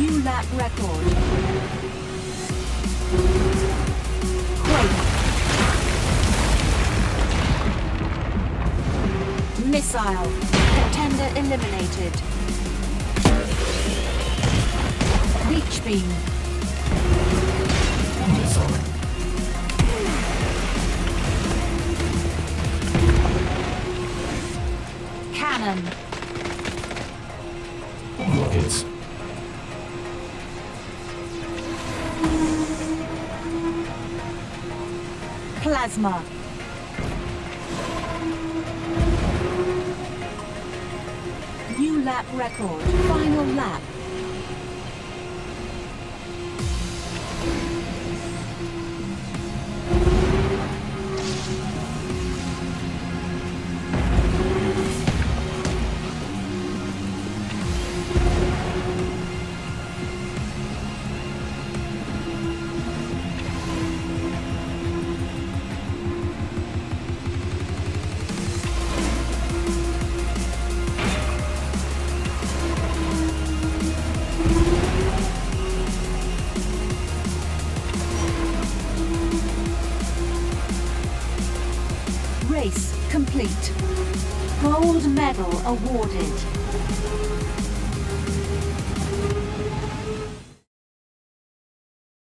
New lap record. Missile. Contender eliminated. Leech beam. Cannon. Rockets. Plasma. New lap record. Final lap. Race complete. Gold medal awarded.